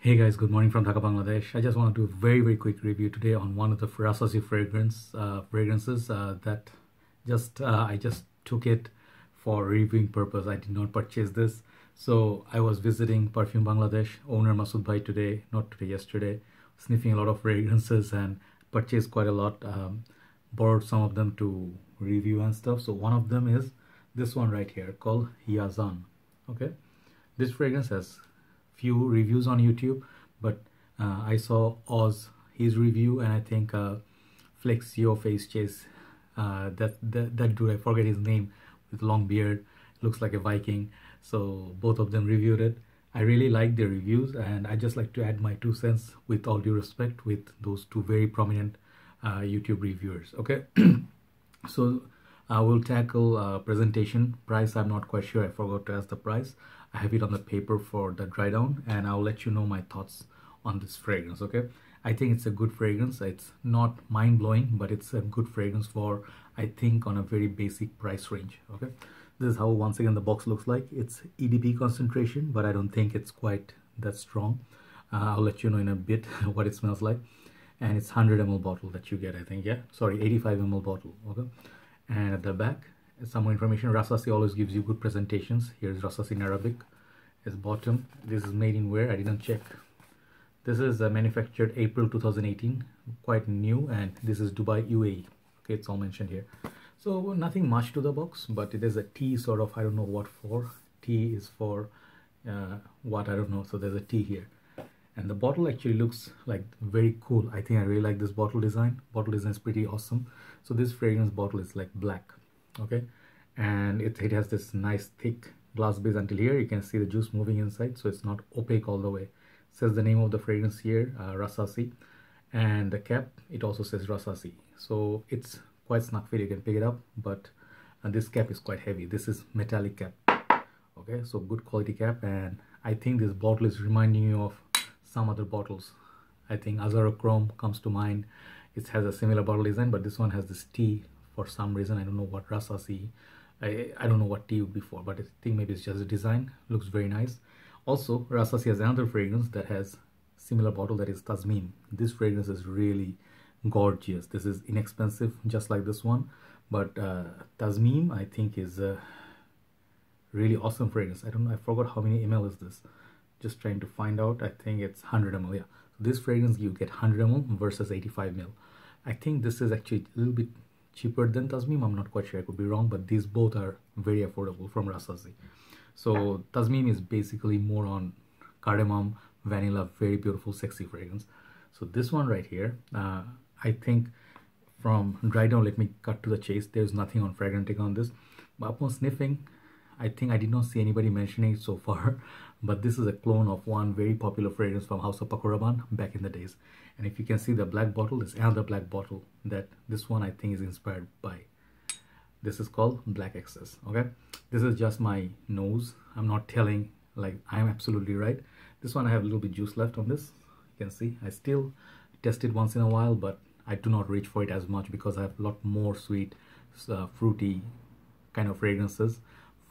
Hey guys, good morning from Dhaka, Bangladesh. I just want to do a very, very quick review today on one of the Rasasi fragrance uh, fragrances uh, that just uh, I just took it for reviewing purpose. I did not purchase this. So I was visiting Perfume Bangladesh, owner Masood Bhai today, not today, yesterday, sniffing a lot of fragrances and purchased quite a lot. Um, borrowed some of them to review and stuff. So one of them is this one right here called Yazan. Okay, this fragrance has few reviews on YouTube, but uh, I saw Oz his review, and I think uh, Flex Your Face Chase uh, that, that that dude I forget his name with long beard looks like a Viking. So both of them reviewed it. I really like their reviews, and I just like to add my two cents with all due respect with those two very prominent uh, YouTube reviewers. Okay, so I will tackle uh, presentation price. I'm not quite sure. I forgot to ask the price. I have it on the paper for the dry down and I'll let you know my thoughts on this fragrance okay? I think it's a good fragrance. It's not mind-blowing but it's a good fragrance for I think on a very basic price range okay? This is how once again the box looks like. It's EDP concentration but I don't think it's quite that strong. Uh, I'll let you know in a bit what it smells like. And it's 100 ml bottle that you get I think yeah? Sorry 85 ml bottle okay? And at the back some more information. Rasasi always gives you good presentations. Here's Rasasi in Arabic. As bottom this is made in where? I didn't check. This is uh, manufactured April 2018 quite new and this is Dubai UAE okay it's all mentioned here. So nothing much to the box but it is a T sort of I don't know what for. T is for uh, what I don't know. So there's a T here. And the bottle actually looks like very cool. I think I really like this bottle design. Bottle design is pretty awesome. So this fragrance bottle is like black okay? And it, it has this nice thick glass base until here. You can see the juice moving inside so it's not opaque all the way. It says the name of the fragrance here uh, rasasi. And the cap it also says rasasi. So it's quite snug fit you can pick it up but uh, this cap is quite heavy. This is metallic cap okay? So good quality cap. And i think this bottle is reminding you of some other bottles. I think Azzaro Chrome comes to mind. It has a similar bottle design but this one has this t for some reason. I don't know what Rasasi, I, I don't know what tea would be for, but I think maybe it's just a design. Looks very nice. Also, Rasasi has another fragrance that has similar bottle that is Tasmim. This fragrance is really gorgeous. This is inexpensive, just like this one. But uh, Tasmim, I think, is a really awesome fragrance. I don't know, I forgot how many ml is this. Just trying to find out. I think it's 100 ml. Yeah, this fragrance you get 100 ml versus 85 ml. I think this is actually a little bit cheaper than Tasmim. I'm not quite sure, I could be wrong, but these both are very affordable from Rasasi. So Tasmim is basically more on cardamom, vanilla, very beautiful, sexy fragrance. So this one right here, uh, I think from dry down, let me cut to the chase. There's nothing on Fragrantica on this. But upon sniffing, I think I did not see anybody mentioning it so far, but this is a clone of one very popular fragrance from House of Paco Rabanne back in the days. And if you can see the black bottle, there's another black bottle that this one I think is inspired by. This is called Black XS, okay? This is just my nose. I'm not telling like I'm absolutely right. This one I have a little bit juice left on this. You can see I still test it once in a while, but I do not reach for it as much because I have a lot more sweet, uh, fruity kind of fragrances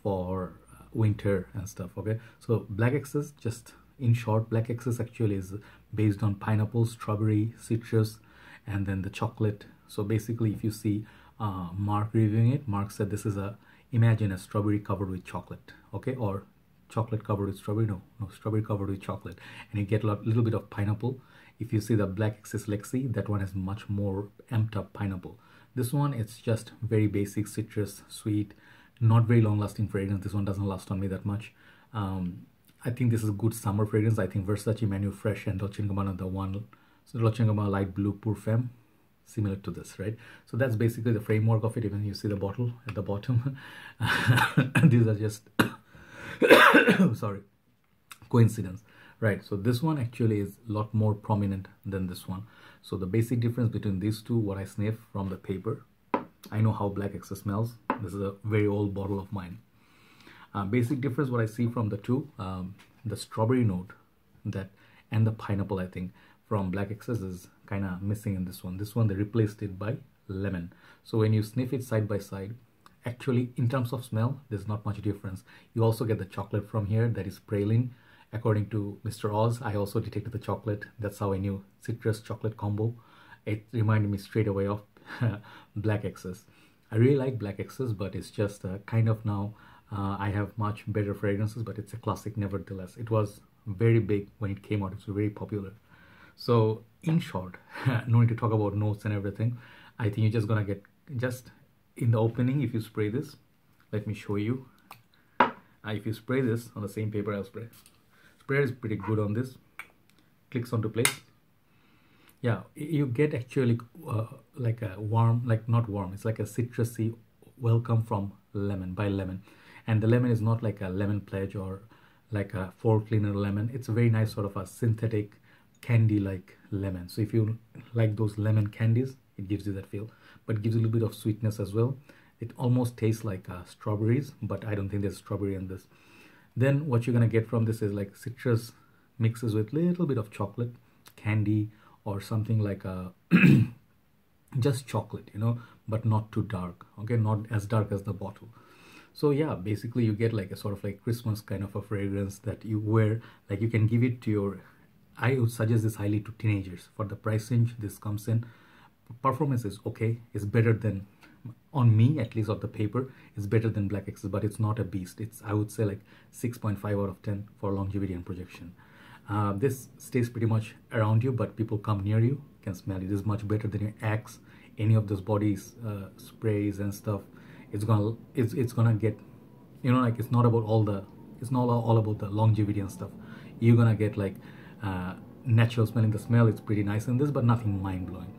for winter and stuff okay? So Black XS just in short Black XS actually is based on pineapple strawberry citrus and then the chocolate. So basically if you see uh, mark reviewing it mark said this is a imagine a strawberry covered with chocolate okay? Or chocolate covered with strawberry no no strawberry covered with chocolate. And you get a little bit of pineapple. If you see the Black XS L'Exces that one has much more amped up pineapple. This one it's just very basic citrus sweet not very long lasting fragrance. This one doesn't last on me that much. Um, I think this is a good summer fragrance. I think Versace Man Eau Fraiche and Dolce & Gabbana the one so Dolce & Gabbana Light Blue Pour Femme similar to this right? So that's basically the framework of it even you see the bottle at the bottom. These are just sorry coincidence right? So this one actually is a lot more prominent than this one. So the basic difference between these two what I sniff from the paper I know how Black XS smells this is a very old bottle of mine. Uh, basic difference what I see from the two, um, the strawberry note that and the pineapple I think from Black XS is kind of missing in this one. This one they replaced it by lemon. So when you sniff it side by side, actually in terms of smell, there's not much difference. You also get the chocolate from here that is praline according to Mr. Oz, I also detected the chocolate. That's how I knew citrus chocolate combo. It reminded me straight away of Black XS. I really like Black XS, but it's just uh, kind of now uh, I have much better fragrances, but it's a classic nevertheless. It was very big when it came out. It's very popular. So in short, no need to talk about notes and everything. I think you're just gonna get just in the opening if you spray this. Let me show you. Uh, if you spray this on the same paper I'll spray. Sprayer is pretty good on this. Clicks onto place. Yeah, you get actually uh, like a warm, like not warm. It's like a citrusy welcome from lemon by lemon, and the lemon is not like a lemon pledge or like a floor cleaner lemon. It's a very nice sort of a synthetic candy like lemon so if you like those lemon candies it gives you that feel but gives a little bit of sweetness as well it almost tastes like uh, strawberries but i don't think there's strawberry in this then what you're gonna get from this is like citrus mixes with little bit of chocolate candy or something like a just chocolate you know but not too dark okay not as dark as the bottle so yeah basically you get like a sort of like christmas kind of a fragrance that you wear like you can give it to your I would suggest this highly to teenagers. For the price range this comes in, performance is okay. It's better than, on me at least, of the paper, it's better than Black XS, but it's not a beast. It's, I would say, like 6.5 out of 10 for longevity and projection. Uh, this stays pretty much around you, but people come near you, can smell it. This is much better than your Axe, any of those bodies, uh, sprays and stuff. It's gonna, it's, it's gonna get, you know, like it's not about all the, it's not all about the longevity and stuff. You're gonna get like uh, natural smelling the smell it's pretty nice in this but nothing mind-blowing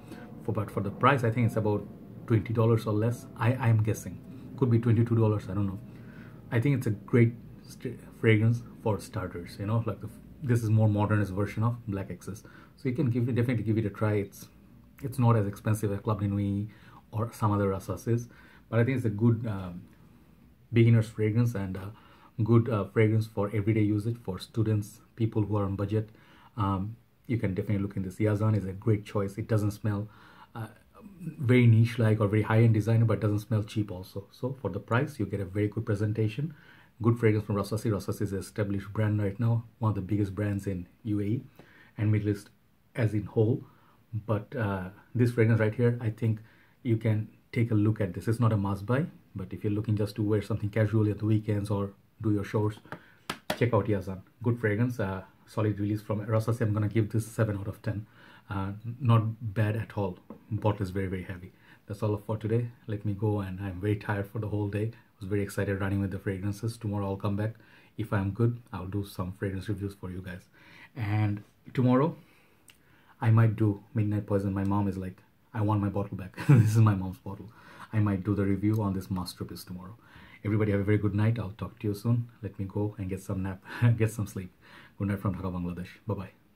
for but for the price i think it's about $20 or less i i'm guessing could be $22 i don't know i think it's a great fragrance for starters you know like the, this is more modernist version of Black XS so you can give it definitely give it a try it's it's not as expensive as club de nuit or some other is but i think it's a good um, beginner's fragrance and uh, good uh, fragrance for everyday usage for students people who are on budget um, you can definitely look in this. Yazan is a great choice. It doesn't smell uh, very niche like or very high end designer, but doesn't smell cheap also. So for the price, you get a very good presentation. Good fragrance from Rasasi. Rasasi is an established brand right now, one of the biggest brands in UAE and Middle East as in whole. But uh, this fragrance right here, I think you can take a look at this. It's not a must buy, but if you're looking just to wear something casually at the weekends or do your chores, check out Yazan. Good fragrance. Uh, solid release from Rasasi. I'm gonna give this 7 out of 10. Uh, not bad at all. Bottle is very, very heavy. That's all for today. Let me go and I'm very tired for the whole day. Was very excited running with the fragrances. Tomorrow I'll come back. If I'm good, I'll do some fragrance reviews for you guys. And tomorrow, I might do Midnight Poison. My mom is like, I want my bottle back. this is my mom's bottle. I might do the review on this masterpiece tomorrow. Everybody have a very good night. I'll talk to you soon. Let me go and get some nap, get some sleep. Good night from Dhaka, Bangladesh. Bye bye.